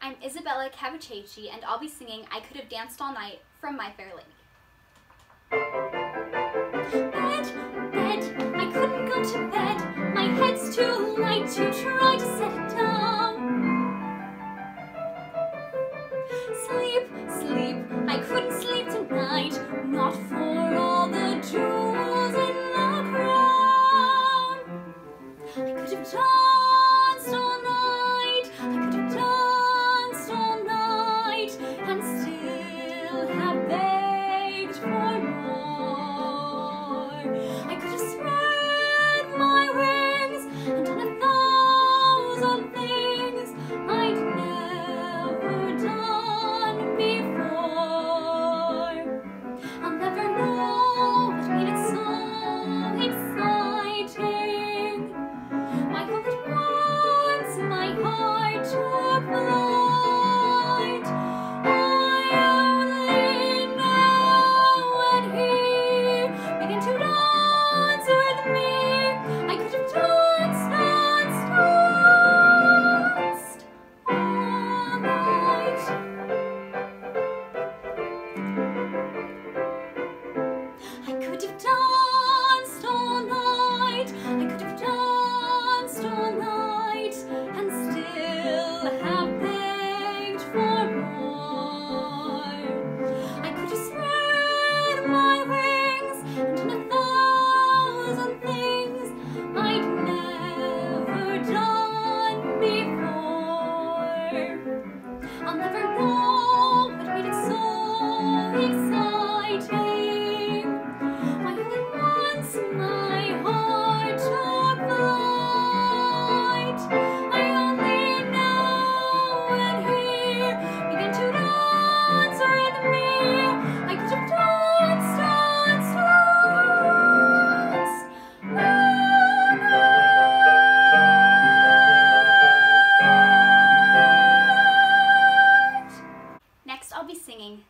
I'm Isabella Cavaceci, and I'll be singing I Could Have Danced All Night from My Fair Lady. Bed, bed, I couldn't go to bed. My head's too light to try to set it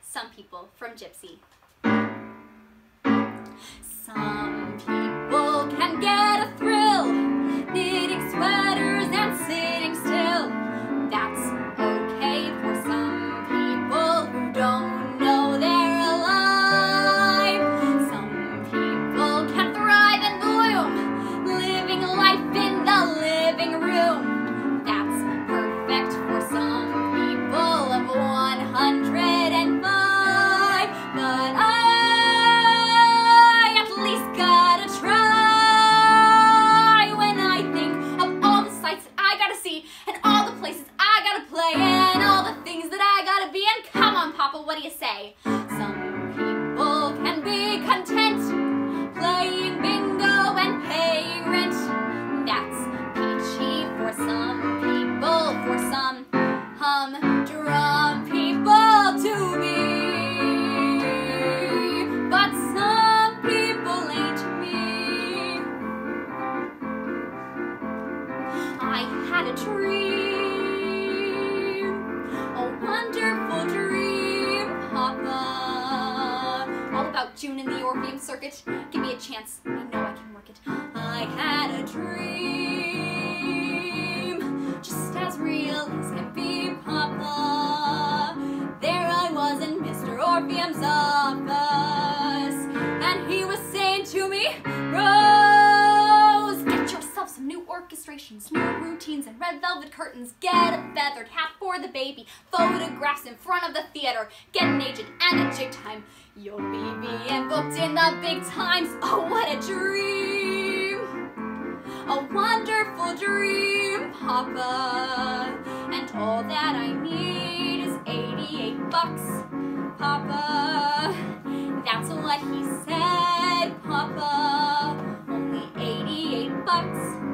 Some People from Gypsy. Some I had a dream, a wonderful dream, Papa. All about June in the Orpheum Circuit. Give me a chance, I know I can work it. I had a dream, just as real as can be, Papa. There I was in Mr. Orpheum's office, and he was saying to me, Rose, get yourself some new orchestrations, new routines, and red velvet curtains. Get a feathered hat for the baby, photographs in front of the theater, get an agent and a jig time. You'll be being booked in the big times. Oh, what a dream! A wonderful dream, Papa. And all that I need is 88 bucks, Papa. That's what he said, Papa. Only 88 bucks.